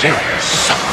serious.